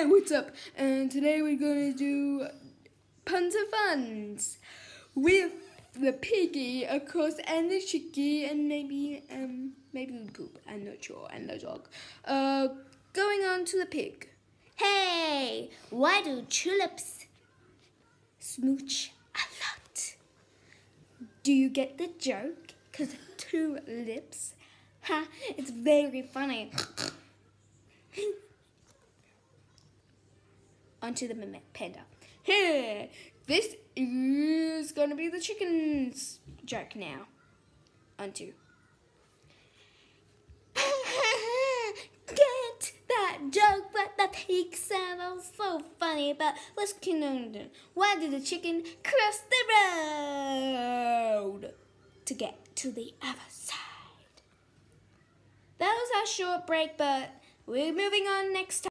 Hey, what's up? And today we're gonna do puns and funs with the piggy, of course, and the chickie, and maybe um maybe the poop. I'm not sure, and the dog. Uh, going on to the pig. Hey, why do tulips smooch a lot? Do you get the joke? Cause two lips. Ha! It's very funny. Onto the panda. Here, this is gonna be the chicken's joke now. Onto. Get that joke, but the pig sound so funny. But let's continue. Why did the chicken cross the road to get to the other side? That was our short break, but we're moving on next time.